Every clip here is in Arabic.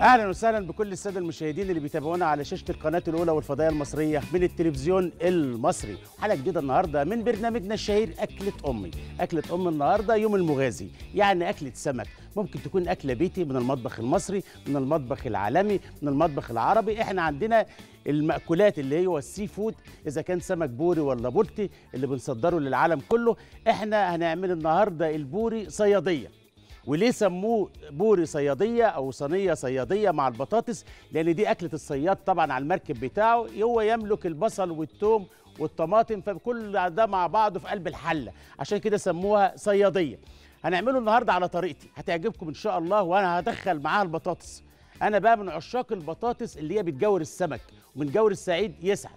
أهلا وسهلا بكل السادة المشاهدين اللي بيتابعونا على شاشة القناة الأولى والفضائية المصرية من التلفزيون المصري. حلقة جديدة النهارده من برنامجنا الشهير أكلة أمي. أكلة أم النهارده يوم المغازي يعني أكلة سمك. ممكن تكون أكلة بيتي من المطبخ المصري من المطبخ العالمي من المطبخ العربي. إحنا عندنا المأكولات اللي هو ال seafood إذا كان سمك بوري ولا بلطي اللي بنصدره للعالم كله. إحنا هنعمل النهارده البوري صيادية. وليه سموه بوري صيادية أو صينية صيادية مع البطاطس؟ لأن دي أكلة الصياد طبعا على المركب بتاعه. هو يملك البصل والثوم والطماطم فكل ده مع بعضه في قلب الحلة. عشان كده سموها صيادية. هنعمله النهارده على طريقتي. هتعجبكم إن شاء الله وأنا هدخل معاها البطاطس. أنا بقى من عشاق البطاطس اللي هي بتجور السمك ومن جور السعيد يسعد.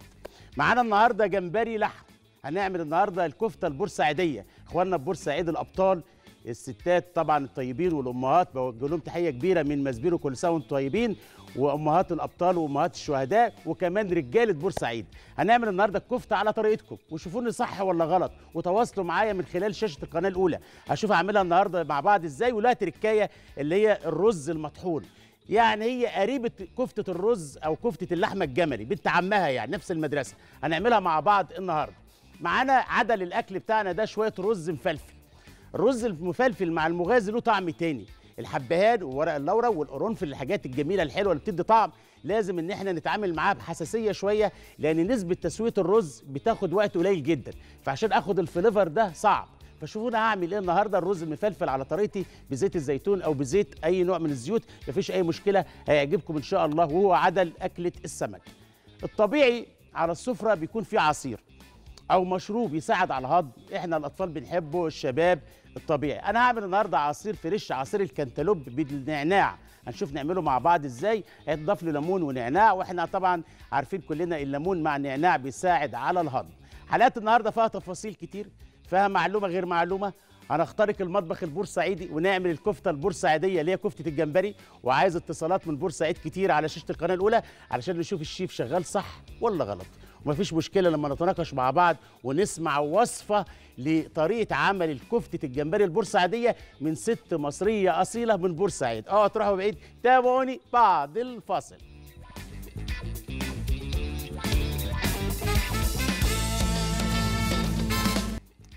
معانا النهارده جمبري لحم. هنعمل النهارده الكفتة البورسعيدية. إخواننا بورسعيد الأبطال الستات طبعا الطيبين والأمهات بوجه لهم تحية كبيرة من مسبيرو كل سنة وأنتم طيبين وأمهات الأبطال وأمهات الشهداء وكمان رجاله بورسعيد. هنعمل النهارده الكفتة على طريقتكم وشوفوني صح ولا غلط وتواصلوا معايا من خلال شاشة القناة الأولى. هشوف اعملها النهارده مع بعض إزاي ولها تركايه اللي هي الرز المطحون. يعني هي قريبة كفتة الرز أو كفتة اللحمة الجملي بنت عمها يعني نفس المدرسة. هنعملها مع بعض النهاردة. معانا عدل الأكل بتاعنا ده شوية رز مفلفل. الرز المفلفل مع المغازي له طعم تاني. الحبهان وورق اللورا والقرنفل الحاجات الجميلة الحلوة اللي بتدي طعم. لازم إن إحنا نتعامل معاها بحساسية شوية لأن نسبة تسوية الرز بتاخد وقت قليل جدا. فعشان آخد الفليفر ده صعب. فشوفونا هعمل إيه النهارده الرز المفلفل على طريقتي بزيت الزيتون أو بزيت أي نوع من الزيوت مفيش أي مشكلة هيعجبكم إن شاء الله. وهو عدل أكلة السمك. الطبيعي على السفرة بيكون فيه عصير. أو مشروب يساعد على الهضم. إحنا الأطفال بنحبه الشباب الطبيعي. أنا هعمل النهارده عصير فريش عصير الكنتالوب بالنعناع. هنشوف نعمله مع بعض إزاي. هيتضاف له ليمون ونعناع وإحنا طبعا عارفين كلنا الليمون مع النعناع بيساعد على الهضم. حلقات النهارده فيها تفاصيل كتير فيها معلومة غير معلومة. هنخترق المطبخ البورسعيدي ونعمل الكفتة البورسعيدية اللي هي كفتة الجمبري. وعايز اتصالات من بورسعيد كتير على شاشة القناة الأولى علشان نشوف الشيف شغال صح ولا غلط. ومفيش مشكلة لما نتناقش مع بعض ونسمع وصفة لطريقة عمل الكفتة الجمبري البورسعيدية من ست مصرية أصيلة من بورسعيد. آه تروحوا بعيد. تابعوني بعد الفاصل.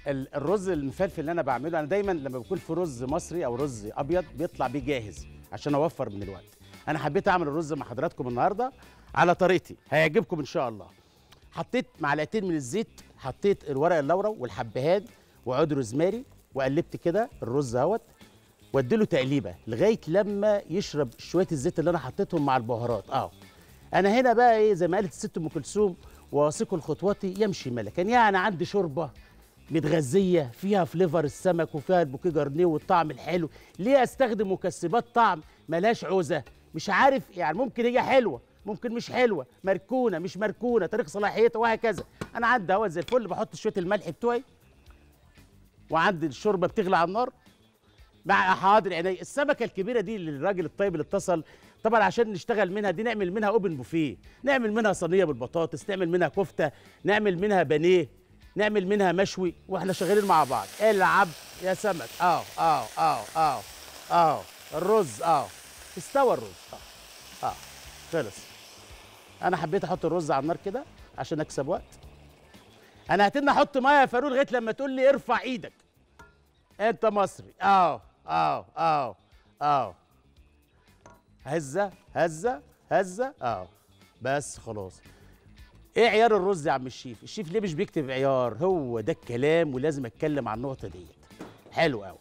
الرز المفلفل اللي أنا بعمله أنا دايما لما بكون في رز مصري أو رز أبيض بيطلع بيه جاهز عشان أوفر من الوقت. أنا حبيت أعمل الرز مع حضراتكم النهارده على طريقتي. هيعجبكم إن شاء الله. حطيت معلقتين من الزيت حطيت الورق اللورا والحبهان وعود روزماري وقلبت كده الرز اهوت واديله تقليبة لغاية لما يشرب شوية الزيت اللي أنا حطيتهم مع البهارات. آه. أنا هنا بقى إيه زي ما قالت الست أم كلثوم واثق الخطوات يمشي ملكا. يعني عندي شوربة متغذية فيها flavor السمك وفيها ال bouquet garni والطعم الحلو. ليه أستخدم مكسبات طعم ملهاش عوزة؟ مش عارف يعني ممكن هي حلوة ممكن مش حلوة مركونة مش مركونة تاريخ صلاحيتها وهكذا. أنا عندي اهوت زي الفل بحط شوية الملح بتوعي وعندي الشوربة بتغلي على النار. مع حاضر عيني. السمكة الكبيرة دي اللي الراجل الطيب اللي اتصل طبعا عشان نشتغل منها دي نعمل منها أوبن بوفيه نعمل منها صينية بالبطاطس نعمل منها كفتة نعمل منها بانيه نعمل منها مشوي وإحنا شغالين مع بعض. العب يا سمك. آه آه آه آه آه. الرز آه. استوى الرز. آه آه. خلص. أنا حبيت أحط الرز على النار كده عشان اكسب وقت. أنا هتن أحط ميه يا فاروق لغايه لما تقول لي ارفع إيدك. انت مصري. آه آه آه آه هزة هزة هزة آه بس خلاص. إيه عيار الرز يا عم الشيف؟ الشيف ليه مش بيكتب عيار؟ هو ده الكلام ولازم اتكلم عن النقطة ديت. حلو قوي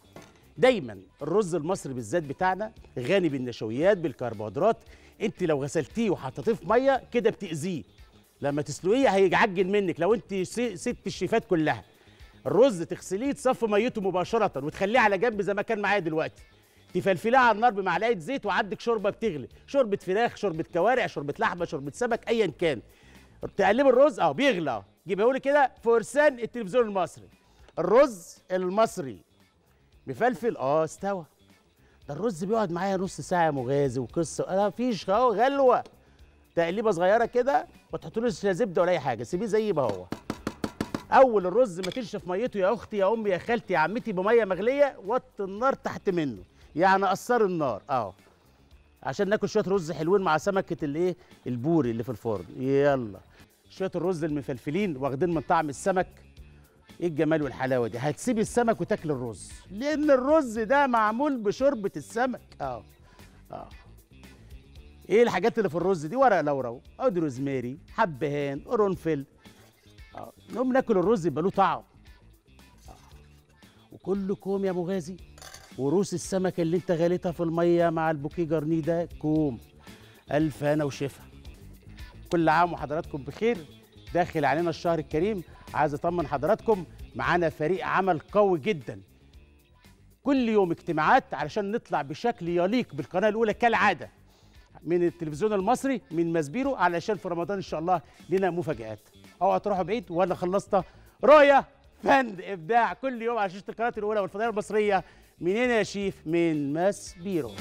دايما الرز المصري بالذات بتاعنا غني بالنشويات بالكربوهيدرات. انت لو غسلتيه وحطيتيه في مية كده بتأذيه. لما تسلقيه هيعجن منك لو انت ست الشيفات كلها. الرز تغسليه تصفي ميته مباشرة وتخليه على جنب زي ما كان معايا دلوقتي. تفلفليه على النار بمعلقة زيت وعندك شوربة بتغلي. شوربة فراخ شوربة كوارع شوربة لحمة شوربة سمك ايا كان. تقلب الرز آه بيغلى. جيبه لي كده فرسان التلفزيون المصري. الرز المصري مفلفل؟ آه استوى. ده الرز بيقعد معايا نص ساعة مغازي وقصة. أنا مفيش أهو غلوة. تقليبة صغيرة كده ما تحطلوش لا زبده ولا أي حاجة. سيبيه زي ما هو. أول الرز ما تنشف ميته يا أختي يا أمي يا خالتي يا عمتي بمية مغلية وطي النار تحت منه. يعني قصر النار. آه عشان ناكل شوية رز حلوين مع سمكة الإيه؟ البوري اللي في الفرن. يلا. شوية الرز المفلفلين واخدين من طعم السمك. إيه الجمال والحلاوة دي؟ هتسيب السمك وتاكل الرز. لأن الرز ده معمول بشوربة السمك. آه. آه. إيه الحاجات اللي في الرز دي؟ ورق لورا عود روزماري حبهان قرنفل. آه. نقوم ناكل الرز يبقى له طعم. آه. وكل كوم يا مغازي وروس السمك اللي أنت غاليتها في المية مع ال bouquet garni ده كوم. ألف هنا وشفا. كل عام وحضراتكم بخير. داخل علينا الشهر الكريم. عايز أطمن حضراتكم معانا فريق عمل قوي جدا. كل يوم اجتماعات علشان نطلع بشكل يليق بالقناة الأولى كالعادة. من التلفزيون المصري من مسبيرو علشان في رمضان إن شاء الله لنا مفاجآت. اوعى تروحوا بعيد ولا خلصت؟ رؤية فن إبداع كل يوم على شاشة القناة الأولى والفضائية المصرية. منين يا شيف؟ من مسبيرو